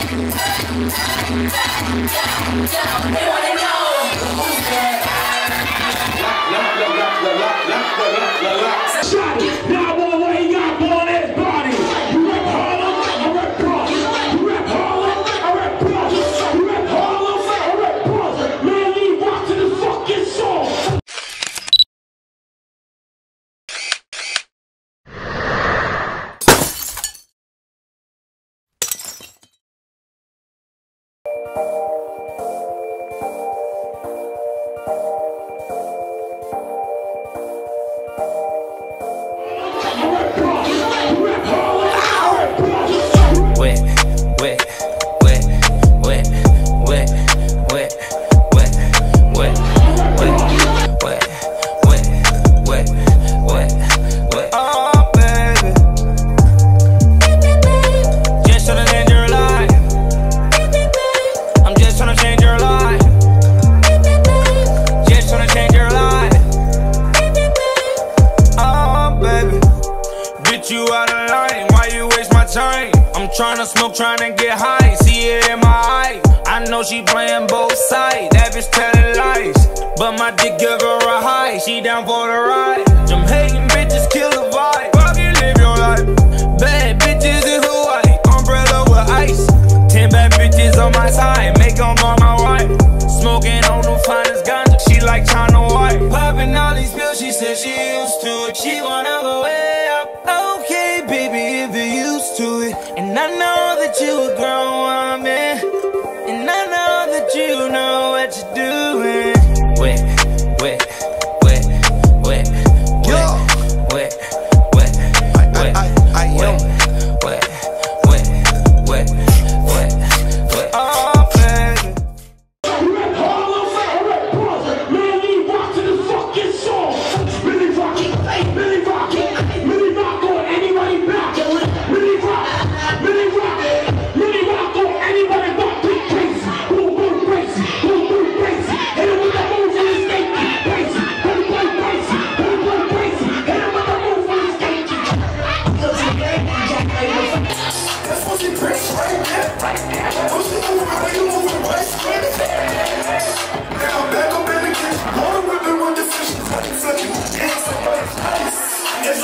They wanna know who's good. You out of line. Why you waste my time? I'm tryna smoke, tryna get high. See it in my eye. I know she playing both sides. That bitch telling lies. But my dick give her a high. She down for the ride.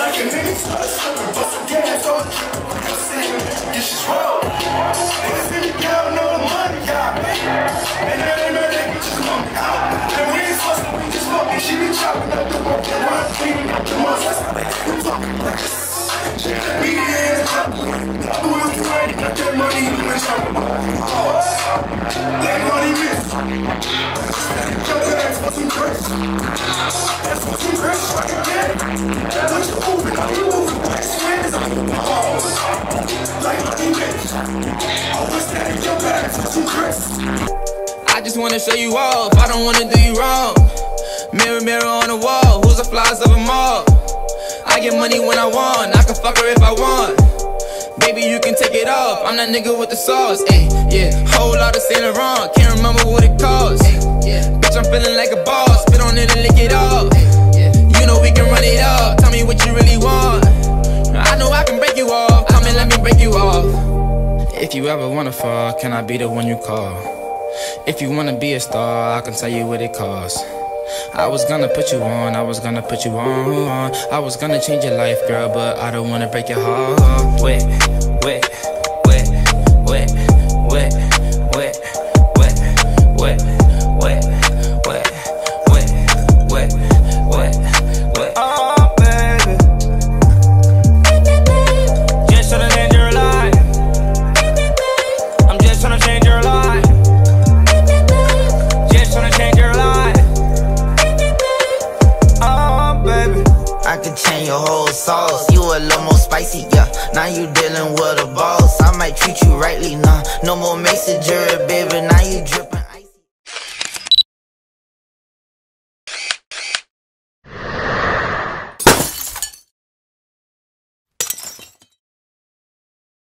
sucking niggas start sucking, put some gas on Pussy, this is wrong Niggas in the counting all the money y'all make And that ain't that nigga just money out And we ain't fussing, we just fucking She be chopping up the work and I'm cleaning up the muscles We fucking precious We be in the trouble Double with the money, got that money, you in trouble That money miss Jump ass, fucking crazy That's fucking crazy, fucking I just wanna show you off, I don't wanna do you wrong. Mirror, mirror on the wall, who's the flies of them all? I get money when I want, I can fuck her if I want. Baby, you can take it off, I'm that nigga with the sauce. Ayy, yeah, whole lot of Saint Laurent, can't remember what it cost. yeah, bitch, I'm feeling like a boss, break you off. If you ever wanna fall, can I be the one you call? If you wanna be a star, I can tell you what it costs. I was gonna put you on, I was gonna put you on. I was gonna change your life, girl, but I don't wanna break your heart. Wet, Now you dealing with a boss. I might treat you rightly, nah. No more messenger, baby. Now you drip.